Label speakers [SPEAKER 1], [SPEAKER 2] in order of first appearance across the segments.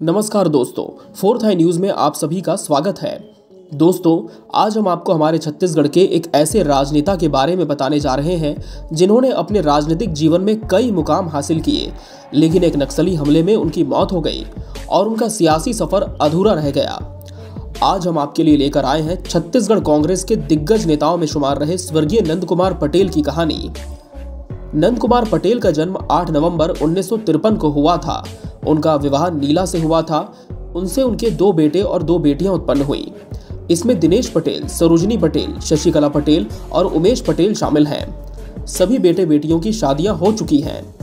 [SPEAKER 1] नमस्कार दोस्तों, fourth I news में आप सभी का स्वागत है। दोस्तों, आज हम आपको हमारे छत्तीसगढ़ के एक ऐसे राजनेता के बारे में बताने जा रहे हैं, जिन्होंने अपने राजनीतिक जीवन में कई मुकाम हासिल किए, लेकिन एक नक्सली हमले में उनकी मौत हो गई और उनका सियासी सफ़र अधूरा रह गया। आज हम आपके लिए लेकर आए हैं छत्तीसगढ़ कांग्रेस के दिग्गज नेताओं में शुमार रहे स्वर्गीय नंद कुमार पटेल की कहानी। नंद कुमार पटेल का जन्म 8 नवंबर उन्नीस सौ तिरपन को हुआ था। उनका विवाह नीला से हुआ था। उनसे उनके दो बेटे और दो बेटियाँ उत्पन्न हुई। इसमें दिनेश पटेल, सरोजनी पटेल, शशिकला पटेल और उमेश पटेल शामिल हैं। सभी बेटे बेटियों की शादियाँ हो चुकी हैं।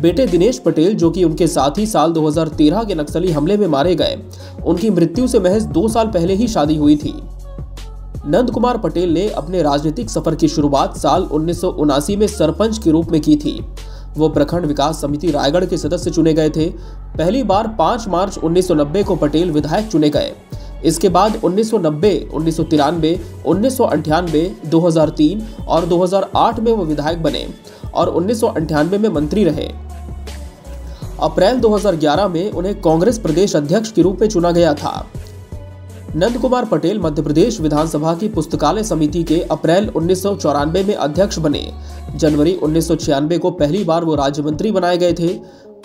[SPEAKER 1] बेटे दिनेश पटेल, जो कि उनके साथ ही साल 2013 के नक्सली हमले में मारे गए, उनकी मृत्यु से महज दो साल पहले ही शादी हुई थी। नंद कुमार पटेल ने अपने राजनीतिक सफ़र की शुरुआत साल उन्नीस सौ उनासी में सरपंच के रूप में की थी। वो प्रखंड विकास समिति रायगढ़ के सदस्य चुने गए थे। पहली बार 5 मार्च 1990 को पटेल विधायक चुने गए। इसके बाद 1990, उन्नीस सौ तिरानवे उन्नीस सौ अंठानवे दो और 2008 में वो विधायक बने और उन्नीस में मंत्री रहे। अप्रैल 2011 में उन्हें कांग्रेस प्रदेश अध्यक्ष के रूप में चुना गया था। नंद कुमार पटेल मध्य प्रदेश विधानसभा की पुस्तकालय समिति के अप्रैल उन्नीस सौ चौरानबे में अध्यक्ष बने। जनवरी उन्नीस सौ छियानवे को पहली बार वो राज्य मंत्री बनाए गए थे।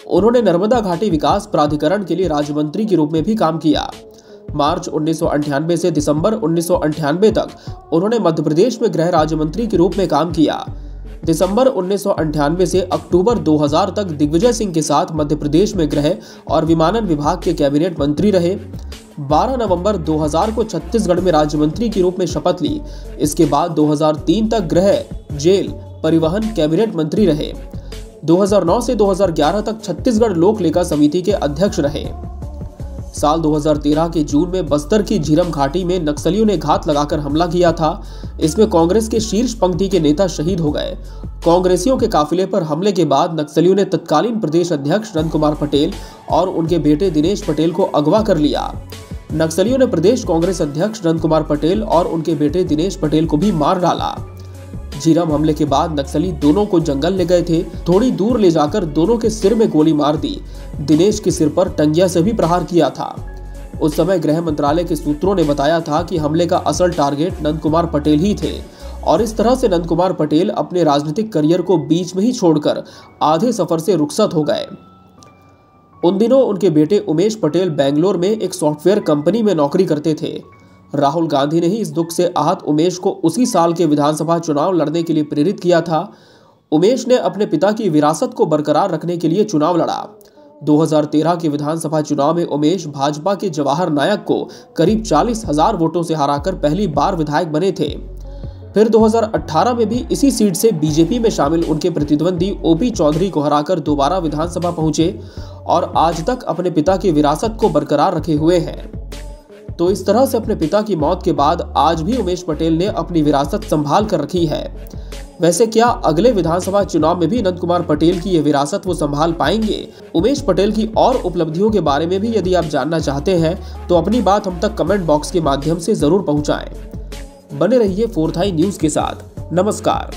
[SPEAKER 1] उन्होंने नर्मदा घाटी विकास प्राधिकरण के लिए राज्य मंत्री के रूप में भी काम किया। मार्च उन्नीस से दिसंबर उन्नीस तक उन्होंने मध्य प्रदेश में गृह राज्य मंत्री के रूप में काम किया। दिसंबर उन्नीस से अक्टूबर 2000 तक दिग्विजय सिंह के साथ मध्य प्रदेश में गृह और विमानन विभाग के कैबिनेट मंत्री रहे। 12 नवंबर 2000 को छत्तीसगढ़ में राज्य मंत्री के रूप में शपथ ली। इसके बाद 2003 तक गृह, जेल, परिवहन, कैबिनेट मंत्री रहे। 2009 से 2011 तक छत्तीसगढ़ लोक लेखा समिति के अध्यक्ष रहे। साल 2013 के जून में बस्तर की झीरम घाटी में नक्सलियों ने घात लगाकर हमला किया था। इसमें कांग्रेस के शीर्ष पंक्ति के नेता शहीद हो गए। कांग्रेसियों के काफिले पर हमले के बाद नक्सलियों ने तत्कालीन प्रदेश अध्यक्ष नंद कुमार पटेल और उनके बेटे दिनेश पटेल को अगवा कर लिया। नक्सलियों ने प्रदेश कांग्रेस अध्यक्ष नंद कुमार पटेल और उनके बेटे दिनेश पटेल को भी मार डाला। झीरम हमले के बाद नक्सली दोनों को जंगल ले गए थे। थोड़ी दूर ले जाकर दोनों के सिर में गोली मार दी। दिनेश के सिर पर टंगिया से भी प्रहार किया था। उस समय गृह मंत्रालय के सूत्रों ने बताया था कि हमले का असल टारगेट नंद कुमार पटेल ही थे। और इस तरह से नंद कुमार पटेल अपने राजनीतिक करियर को बीच में ही छोड़कर आधे सफ़र से रुखसत हो गए। उन दिनों उनके बेटे उमेश पटेल बेंगलोर में एक सॉफ्टवेयर कंपनी में नौकरी करते थे। राहुल गांधी ने ही इस दुख से आहत उमेश को उसी साल के विधानसभा चुनाव लड़ने के लिए प्रेरित किया था। उमेश ने अपने पिता की विरासत को बरकरार रखने के लिए चुनाव लड़ा। 2013 के विधानसभा चुनाव में उमेश भाजपा के जवाहर नायक को करीब चालीस हज़ार वोटों से हराकर पहली बार विधायक बने थे। फिर 2018 में भी इसी सीट से बीजेपी में शामिल उनके प्रतिद्वंदी ओपी चौधरी को हराकर दोबारा विधानसभा पहुँचे और आज तक अपने पिता की विरासत को बरकरार रखे हुए हैं। तो इस तरह से अपने पिता की मौत के बाद आज भी उमेश पटेल ने अपनी विरासत संभाल कर रखी है। वैसे क्या अगले विधानसभा चुनाव में भी नंद कुमार पटेल की यह विरासत वो संभाल पाएँगे? उमेश पटेल की और उपलब्धियों के बारे में भी यदि आप जानना चाहते हैं तो अपनी बात हम तक कमेंट बॉक्स के माध्यम से ज़रूर पहुंचाएँ। बने रहिए फोर्थ आई न्यूज़ के साथ। नमस्कार।